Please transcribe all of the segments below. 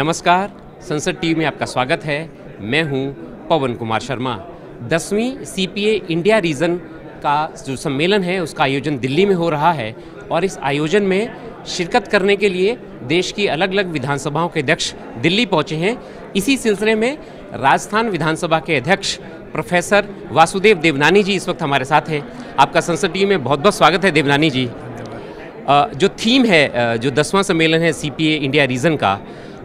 नमस्कार, संसद टीवी में आपका स्वागत है। मैं हूँ पवन कुमार शर्मा। दसवीं सीपीए इंडिया रीजन का जो सम्मेलन है, उसका आयोजन दिल्ली में हो रहा है और इस आयोजन में शिरकत करने के लिए देश की अलग अलग विधानसभाओं के अध्यक्ष दिल्ली पहुँचे हैं। इसी सिलसिले में राजस्थान विधानसभा के अध्यक्ष प्रोफेसर वासुदेव देवनानी जी इस वक्त हमारे साथ हैं। आपका संसद टीवी में बहुत बहुत स्वागत है देवनानी जी। जो थीम है जो दसवां सम्मेलन है सीपीए इंडिया रीजन का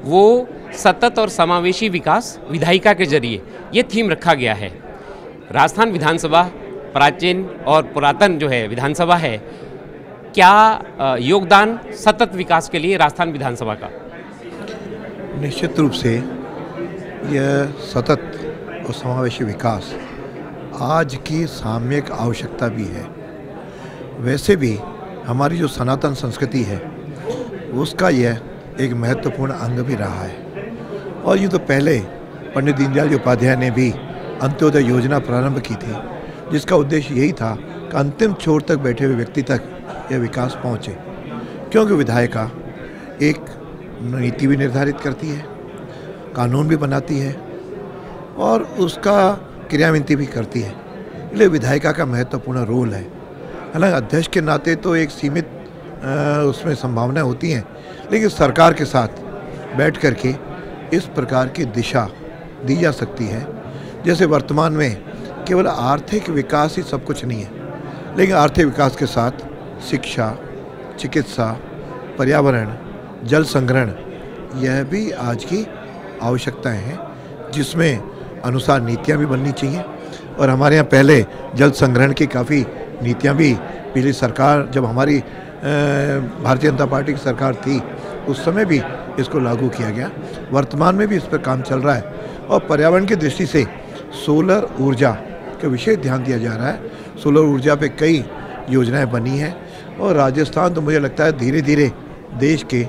वो सतत और समावेशी विकास विधायिका के ज़रिए ये थीम रखा गया है। राजस्थान विधानसभा प्राचीन और पुरातन जो है विधानसभा है, क्या योगदान सतत विकास के लिए राजस्थान विधानसभा का? निश्चित रूप से यह सतत और समावेशी विकास आज की साम्यक आवश्यकता भी है। वैसे भी हमारी जो सनातन संस्कृति है, उसका यह एक महत्वपूर्ण अंग भी रहा है। और ये तो पहले पंडित दीनदयाल उपाध्याय ने भी अंत्योदय योजना प्रारंभ की थी, जिसका उद्देश्य यही था कि अंतिम छोर तक बैठे हुए व्यक्ति तक यह विकास पहुँचे। क्योंकि विधायिका एक नीति भी निर्धारित करती है, कानून भी बनाती है और उसका क्रियाविनती भी करती है। इसलिए विधायिका का महत्वपूर्ण रोल है। हालाँकि अध्यक्ष के नाते तो एक सीमित उसमें संभावनाएँ होती हैं। लेकिन सरकार के साथ बैठ कर के इस प्रकार की दिशा दी जा सकती है। जैसे वर्तमान में केवल आर्थिक विकास ही सब कुछ नहीं है, लेकिन आर्थिक विकास के साथ शिक्षा, चिकित्सा, पर्यावरण, जल संग्रहण, यह भी आज की आवश्यकताएँ हैं, जिसमें अनुसार नीतियाँ भी बननी चाहिए। और हमारे यहाँ पहले जल संग्रहण की काफ़ी नीतियाँ भी पिछली सरकार, जब हमारी भारतीय जनता पार्टी की सरकार थी, उस समय भी इसको लागू किया गया। वर्तमान में भी इस पर काम चल रहा है और पर्यावरण की दृष्टि से सोलर ऊर्जा का विशेष ध्यान दिया जा रहा है। सोलर ऊर्जा पे कई योजनाएँ बनी हैं और राजस्थान तो मुझे लगता है धीरे धीरे देश के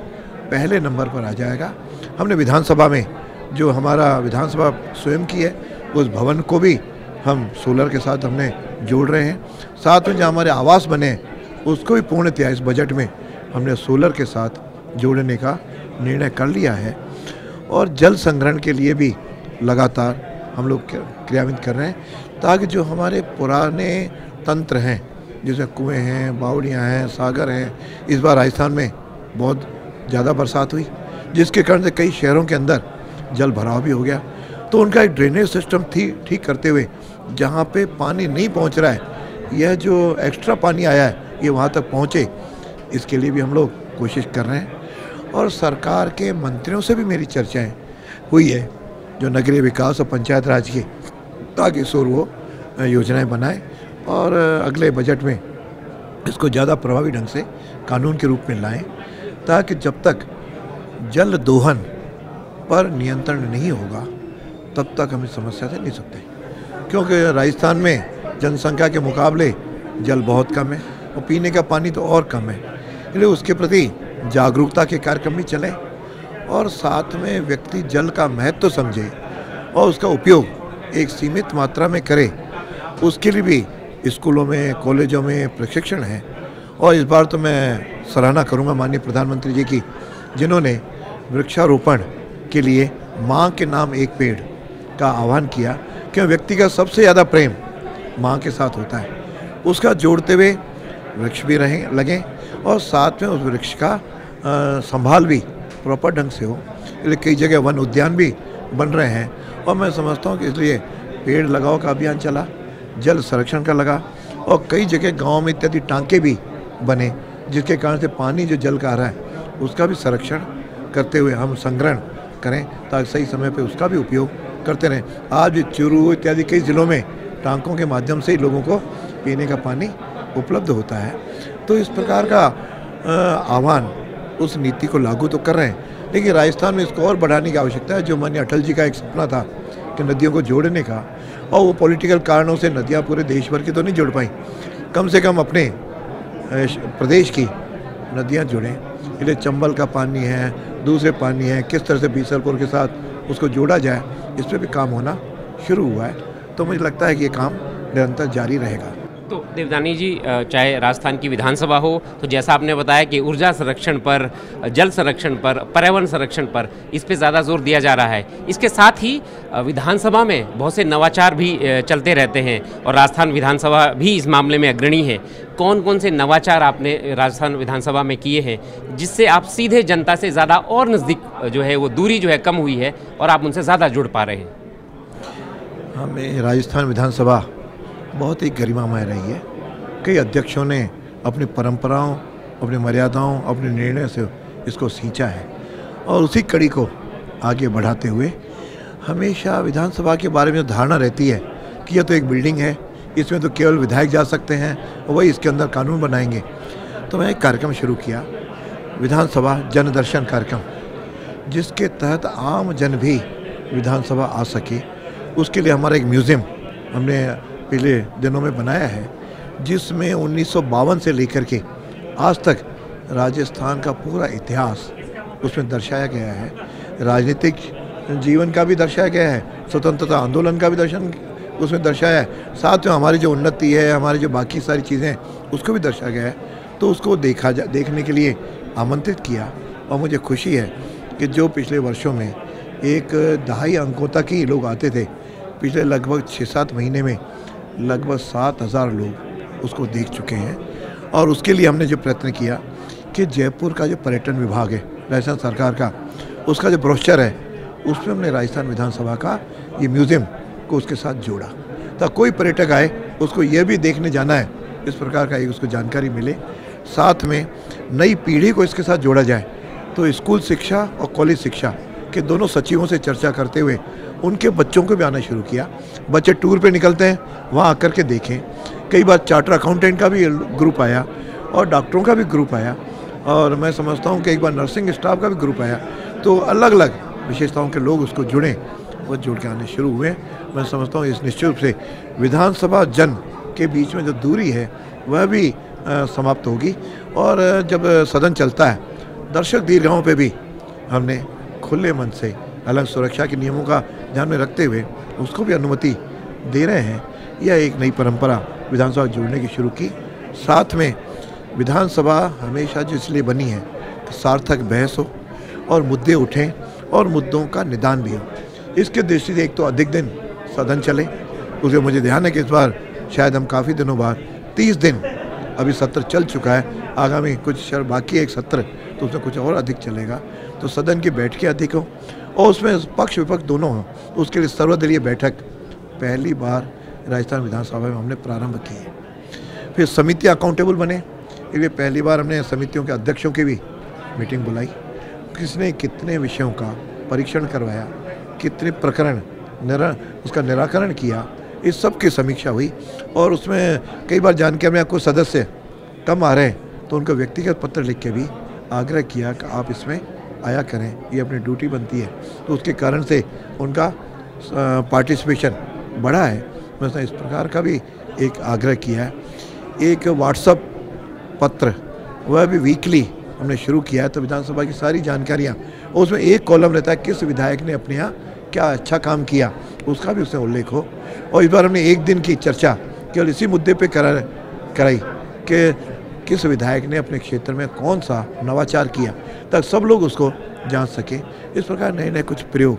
पहले नंबर पर आ जाएगा। हमने विधानसभा में जो हमारा विधानसभा स्वयं की है, उस भवन को भी हम सोलर के साथ हमने जोड़ रहे हैं। साथ में जो हमारे आवास बने उसको भी पूर्णतया इस बजट में हमने सोलर के साथ जोड़ने का निर्णय कर लिया है और जल संग्रहण के लिए भी लगातार हम लोग क्रियान्वित कर रहे हैं ताकि जो हमारे पुराने तंत्र हैं, जैसे कुएँ हैं, बावड़ियाँ हैं, सागर हैं, इस बार राजस्थान में बहुत ज़्यादा बरसात हुई, जिसके कारण से कई शहरों के अंदर जल भराव भी हो गया। तो उनका एक ड्रेनेज सिस्टम थी, ठीक करते हुए जहाँ पे पानी नहीं पहुँच रहा है, यह जो एक्स्ट्रा पानी आया है ये वहाँ तक पहुँचे। इसके लिए भी हम लोग कोशिश कर रहे हैं। और सरकार के मंत्रियों से भी मेरी चर्चाएँ हुई है, जो नगरीय विकास और पंचायत राज की ताकि सोर वो योजनाएँ बनाएँ और अगले बजट में इसको ज़्यादा प्रभावी ढंग से कानून के रूप में लाएँ, ताकि जब तक जल दोहन पर नियंत्रण नहीं होगा, तब तक हम इस समस्या से नहीं सकते। क्योंकि राजस्थान में जनसंख्या के मुकाबले जल बहुत कम है। और पीने का पानी तो और कम है। इसलिए उसके प्रति जागरूकता के कार्यक्रम भी चले और साथ में व्यक्ति जल का महत्व तो समझे और उसका उपयोग एक सीमित मात्रा में करे। उसके लिए भी स्कूलों में, कॉलेजों में प्रशिक्षण है। और इस बार तो मैं सराहना करूँगा माननीय प्रधानमंत्री जी की, जिन्होंने वृक्षारोपण के लिए माँ के नाम एक पेड़ का आह्वान किया क्यों व्यक्ति का सबसे ज़्यादा प्रेम माँ के साथ होता है। उसका जोड़ते हुए वृक्ष भी रहें, लगें और साथ में उस वृक्ष का संभाल भी प्रॉपर ढंग से हो। इसलिए कई जगह वन उद्यान भी बन रहे हैं और मैं समझता हूँ कि इसलिए पेड़ लगाओ का अभियान चला, जल संरक्षण का लगा और कई जगह गाँव में इत्यादि टांके भी बने, जिसके कारण से पानी जो जल का आ रहा है, उसका भी संरक्षण करते हुए हम संग्रहण करें ताकि सही समय पर उसका भी उपयोग करते रहें। आज चूरू इत्यादि कई ज़िलों में टांकों के माध्यम से ही लोगों को पीने का पानी उपलब्ध होता है। तो इस प्रकार का आह्वान उस नीति को लागू तो कर रहे हैं, लेकिन राजस्थान में इसको और बढ़ाने की आवश्यकता है। जो माननीय अटल जी का एक सपना था कि नदियों को जोड़ने का, और वो पॉलिटिकल कारणों से नदियाँ पूरे देश भर की तो नहीं जुड़ पाई। कम से कम अपने प्रदेश की नदियाँ जुड़ें। इसलिए चंबल का पानी है, दूसरे पानी है, किस तरह से बीसलपुर के साथ उसको जोड़ा जाए, इस पर भी काम होना शुरू हुआ है। तो मुझे लगता है कि ये काम निरंतर जारी रहेगा। देवदानी जी चाहे राजस्थान की विधानसभा हो तो जैसा आपने बताया कि ऊर्जा संरक्षण पर, जल संरक्षण पर, पर्यावरण संरक्षण पर इस पर ज़्यादा ज़ोर दिया जा रहा है। इसके साथ ही विधानसभा में बहुत से नवाचार भी चलते रहते हैं और राजस्थान विधानसभा भी इस मामले में अग्रणी है। कौन कौन से नवाचार आपने राजस्थान विधानसभा में किए हैं, जिससे आप सीधे जनता से ज़्यादा और नज़दीक जो है वो दूरी जो है कम हुई है और आप उनसे ज़्यादा जुड़ पा रहे हैं? हमें राजस्थान विधानसभा बहुत ही गरिमामय रही है। कई अध्यक्षों ने अपनी परंपराओं, अपनी मर्यादाओं, अपने निर्णय से इसको सींचा है और उसी कड़ी को आगे बढ़ाते हुए हमेशा विधानसभा के बारे में धारणा रहती है कि यह तो एक बिल्डिंग है, इसमें तो केवल विधायक जा सकते हैं और वही इसके अंदर कानून बनाएँगे। तो मैं एक कार्यक्रम शुरू किया, विधानसभा जन दर्शन कार्यक्रम, जिसके तहत आम जन भी विधानसभा आ सके। उसके लिए हमारा एक म्यूज़ियम हमने पिछले दिनों में बनाया है, जिसमें उन्नीस सौ बावन से लेकर के आज तक राजस्थान का पूरा इतिहास उसमें दर्शाया गया है। राजनीतिक जीवन का भी दर्शाया गया है, स्वतंत्रता आंदोलन का भी दर्शन उसमें दर्शाया है। साथ में हमारी जो उन्नति है, हमारी जो बाकी सारी चीज़ें हैं उसको भी दर्शाया गया है। तो उसको देखा जा, देखने के लिए आमंत्रित किया और मुझे खुशी है कि जो पिछले वर्षों में एक दहाई अंकों तक ही लोग आते थे, पिछले लगभग छः सात महीने में लगभग सात हज़ार लोग उसको देख चुके हैं। और उसके लिए हमने जो प्रयत्न किया कि जयपुर का जो पर्यटन विभाग है, राजस्थान सरकार का, उसका जो ब्रोशर है, उसमें हमने राजस्थान विधानसभा का ये म्यूज़ियम को उसके साथ जोड़ा। तो कोई पर्यटक आए, उसको ये भी देखने जाना है, इस प्रकार का एक उसको जानकारी मिले। साथ में नई पीढ़ी को इसके साथ जोड़ा जाए तो स्कूल शिक्षा और कॉलेज शिक्षा के दोनों सचिवों से चर्चा करते हुए उनके बच्चों को भी आना शुरू किया। बच्चे टूर पे निकलते हैं, वहाँ आकर के देखें। कई बार चार्टर अकाउंटेंट का भी ग्रुप आया और डॉक्टरों का भी ग्रुप आया और मैं समझता हूँ कि एक बार नर्सिंग स्टाफ का भी ग्रुप आया। तो अलग अलग विशेषताओं के लोग उसको जुड़े, वो जुड़ के आने शुरू हुए। मैं समझता हूँ इस निश्चित रूप से विधानसभा जन के बीच में जो दूरी है, वह भी समाप्त होगी। और जब सदन चलता है, दर्शक दीर्घाओं पे भी हमने खुले मन से अलग सुरक्षा के नियमों का ध्यान में रखते हुए उसको भी अनुमति दे रहे हैं। यह एक नई परंपरा विधानसभा जुड़ने की शुरू की। साथ में विधानसभा हमेशा जो इसलिए बनी है सार्थक बहस हो और मुद्दे उठें और मुद्दों का निदान भी हो। इसके दृष्टि से एक तो अधिक दिन सदन चले। उसके मुझे ध्यान है कि इस बार शायद हम काफ़ी दिनों बाद, तीस दिन अभी सत्र चल चुका है। आगामी कुछ बाकी एक सत्र तो उसमें कुछ और अधिक चलेगा। तो सदन की बैठकें अधिक हों और उसमें पक्ष विपक्ष दोनों हों। उसके लिए सर्वदलीय बैठक पहली बार राजस्थान विधानसभा में हमने प्रारंभ की है। फिर समितियाँ अकाउंटेबल बने। इसलिए पहली बार हमने समितियों के अध्यक्षों की भी मीटिंग बुलाई। किसने कितने विषयों का परीक्षण करवाया, कितने प्रकरण निरा, उसका निराकरण किया, इस सब की समीक्षा हुई। और उसमें कई बार जानकर में कोई सदस्य कम आ रहे हैं तो उनको व्यक्तिगत पत्र लिख के भी आग्रह किया कि आप इसमें आया करें, ये अपनी ड्यूटी बनती है। तो उसके कारण से उनका पार्टिसिपेशन बढ़ा है। मैं इस प्रकार का भी एक आग्रह किया है। एक व्हाट्सअप पत्र, वह भी वीकली हमने शुरू किया है तो विधानसभा की सारी जानकारियाँ उसमें एक कॉलम रहता है, किस विधायक ने अपने यहाँ क्या अच्छा काम किया, उसका भी उसमें उल्लेख हो। और इस बार हमने एक दिन की चर्चा केवल इसी मुद्दे पे करा, कराई कि किस विधायक ने अपने क्षेत्र में कौन सा नवाचार किया। ताकि सब लोग उसको जाँच सकें। इस प्रकार नए नए कुछ प्रयोग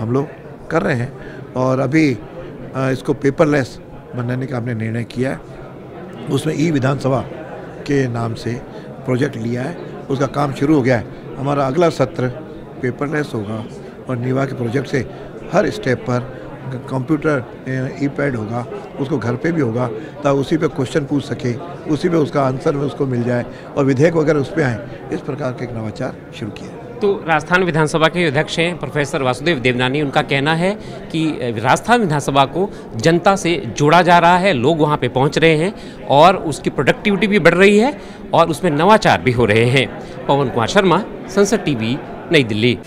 हम लोग कर रहे हैं और अभी इसको पेपरलेस बनाने का हमने निर्णय किया है। उसमें ई विधानसभा के नाम से प्रोजेक्ट लिया है। उसका काम शुरू हो गया है। हमारा अगला सत्र पेपरलेस होगा और नीवा के प्रोजेक्ट से हर स्टेप पर कंप्यूटर ई पैड होगा। उसको घर पे भी होगा, ताकि उसी पे क्वेश्चन पूछ सके, उसी पे उसका आंसर में उसको मिल जाए, और विधेयक वगैरह उस पर आए। इस प्रकार का एक नवाचार शुरू किया। तो राजस्थान विधानसभा के अध्यक्ष हैं प्रोफेसर वासुदेव देवनानी। उनका कहना है कि राजस्थान विधानसभा को जनता से जोड़ा जा रहा है, लोग वहाँ पे पहुँच रहे हैं, और उसकी प्रोडक्टिविटी भी बढ़ रही है, और उसमें नवाचार भी हो रहे हैं। पवन कुमार शर्मा संसद टीवी, नई दिल्ली।